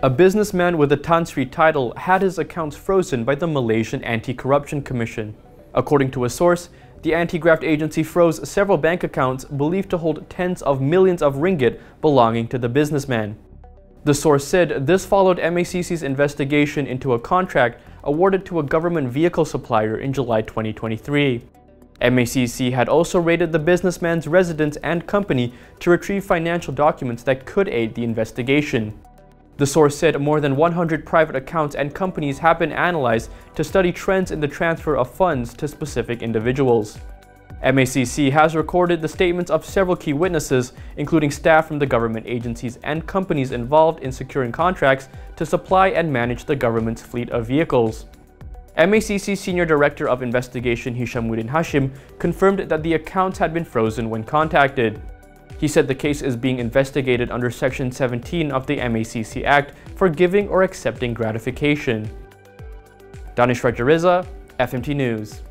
A businessman with a Tan Sri title had his accounts frozen by the Malaysian Anti-Corruption Commission. According to a source, the anti-graft agency froze several bank accounts believed to hold tens of millions of ringgit belonging to the businessman. The source said this followed MACC's investigation into a contract awarded to a government vehicle supplier in July 2023. MACC had also raided the businessman's residence and company to retrieve financial documents that could aid the investigation. The source said more than 100 private accounts and companies have been analyzed to study trends in the transfer of funds to specific individuals. MACC has recorded the statements of several key witnesses, including staff from the government agencies and companies involved in securing contracts to supply and manage the government's fleet of vehicles. MACC Senior Director of Investigation Hishamuddin Hashim confirmed that the accounts had been frozen when contacted. He said the case is being investigated under Section 17 of the MACC Act for giving or accepting gratification. Danish Rajariza, FMT News.